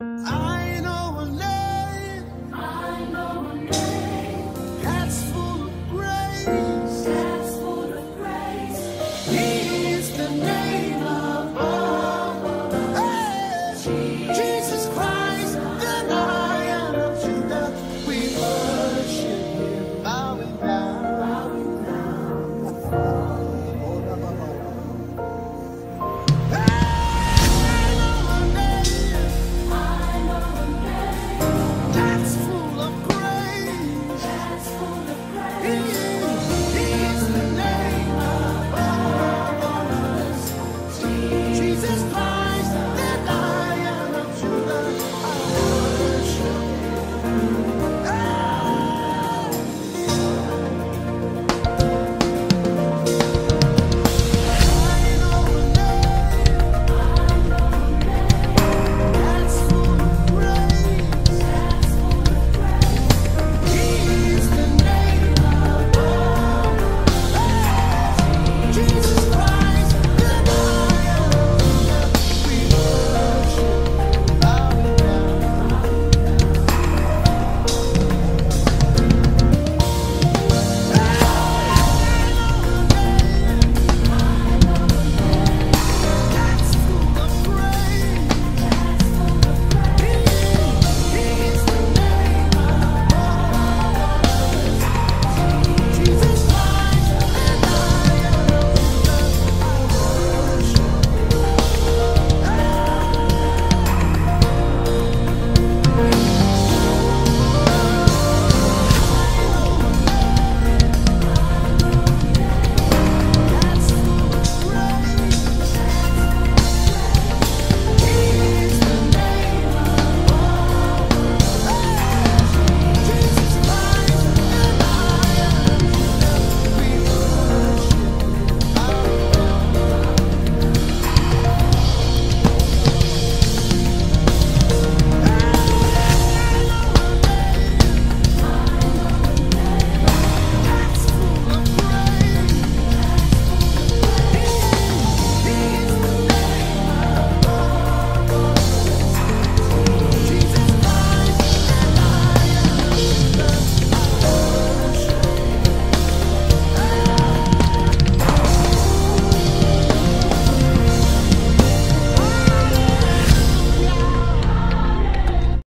I